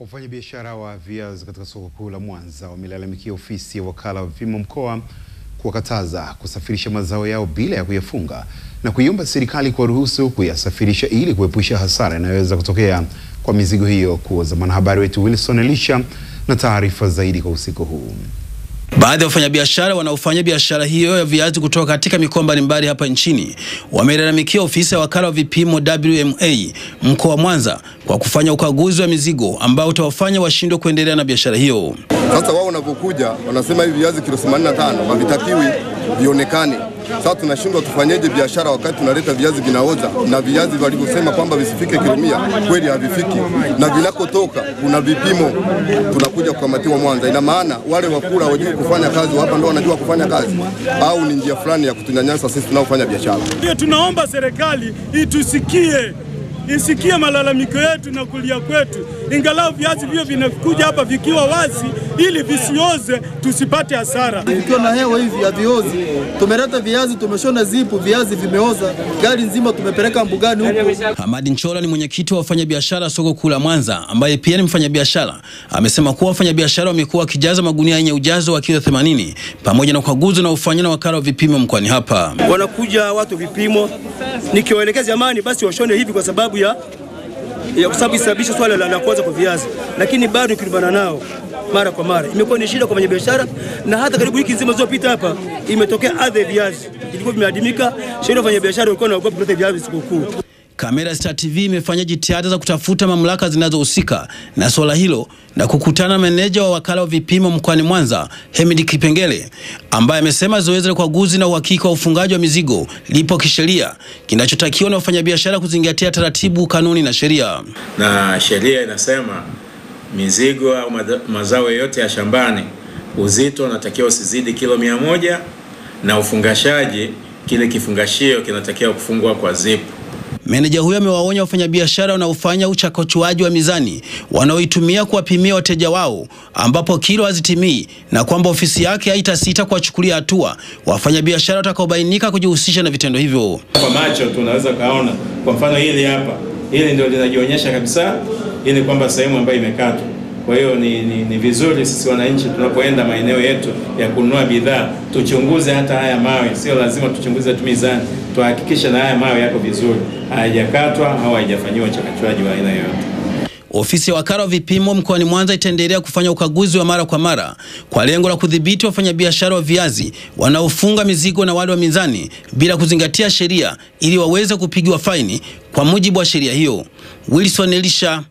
Wafanyabiashara wa viazi katika soko kuu la Mwanza wamelalamikia ofisi ya wakala wa vipimo mkoa kuwakataza kusafirisha mazao yao bila ya kuyafunga na kuiomba serikali kuwaruhusu kuyasafirisha ili kuepusha hasara inayoweza kutokea kwa mizigo hiyo kuoza. Mwanahabari wetu Wilson Elisha na taarifa zaidi kwa usiku huu. Baadhi ya wafanyabiashara wanaofanya biashara hiyo ya viazi kutoka katika mikoa mbalimbali hapa nchini wamelalamikia ofisi ya wakala wa vipimo WMA mkoa wa Mwanza kwa kufanya ukaguzi wa mizigo ambao utawafanya washindwe kuendelea na biashara hiyo. Sasa wao wanapokuja wanasema hivi viazi kilo 85 havitakiwi vionekane. Sasa tunashindwa tufanyeje biashara wakati tunaleta viazi vinaoza, na viazi walivyosema kwamba visifike kilo mia? Kweli havifiki, na vinakotoka kuna vipimo, tunakuja kukamatiwa Mwanza. Ina maana wale wakula wajui kufanya kazi, hapa ndo wanajua kufanya kazi, au ni njia fulani ya kutunyanyasa sisi tunaofanya biashara. Ndio tunaomba serikali itusikie. Isikie malalamiko yetu na kulia kwetu, ingalau viazi vio vinakuja hapa vikiwa wazi ili visioze, tusipate hasara. Vikiwa na hewa hivi haviozi. Tumeleta viazi, tumeshona zipu, viazi vimeoza, gari nzima tumepeleka mbugani huko. Hamadi Nchola ni mwenyekiti wa wafanyabiashara soko kuu la Mwanza ambaye pia ni mfanyabiashara. Amesema kuwa wafanyabiashara wamekuwa wakijaza magunia yenye ujazo wa kilo 80 pamoja na ukaguzi na ufanya na wakala wa vipimo mkoani hapa. Wanakuja watu vipimo, nikiwaelekeza jamani, basi washone hivi kwa sababu ya ya kwa sababu isababisha swala la, la kwa viazi, lakini bado ikilumbana nao mara kwa mara imekuwa ni shida kwa wafanyabiashara, na hata karibu wiki nzima zilizopita hapa imetokea adha ya viazi ilikuwa vimeadimika. Sheria wafanyabiashara walikuwa wanaogopa kuleta viazi sikukuu. Kamera Star TV imefanya jitihada za kutafuta mamlaka zinazohusika na suala hilo na kukutana meneja wa wakala wa vipimo mkoani Mwanza, Hemid Kipengele, ambaye amesema zoezi la ukaguzi na uhakika wa ufungaji wa mizigo lipo kisheria. Kinachotakiwa na wafanyabiashara kuzingatia taratibu, kanuni na sheria. Na sheria inasema mizigo au mazao yote ya shambani uzito unatakiwa usizidi kilo mia moja na ufungashaji, kile kifungashio kinatakiwa kufungwa kwa zipu. Meneja huyo amewaonya wafanyabiashara wanaofanya uchakochuaji wa mizani wanaoitumia kuwapimia wateja wao ambapo kilo hazitimii na kwamba ofisi yake haitasita kuwachukulia hatua wafanyabiashara watakaobainika kujihusisha na vitendo hivyo. Kwa macho tunaweza kaona, kwa mfano hili hapa, hili ndio linajionyesha kabisa, ili kwamba sehemu ambayo imekatwa. Kwa hiyo ni, ni, ni vizuri sisi wananchi tunapoenda maeneo yetu ya kununua bidhaa tuchunguze hata haya mawe, sio lazima tuchunguze tu mizani, tuhakikishe na haya mawe yako vizuri, hayajakatwa au hayajafanyiwa uchakachuaji wa aina yoyote. Ofisi ya wakala wa vipimo mkoani Mwanza itaendelea kufanya ukaguzi wa mara kwa mara kwa lengo la kudhibiti wafanyabiashara wa viazi wanaofunga mizigo na wale wa mizani bila kuzingatia sheria ili waweze kupigiwa faini kwa mujibu wa sheria hiyo. Wilson Elisha,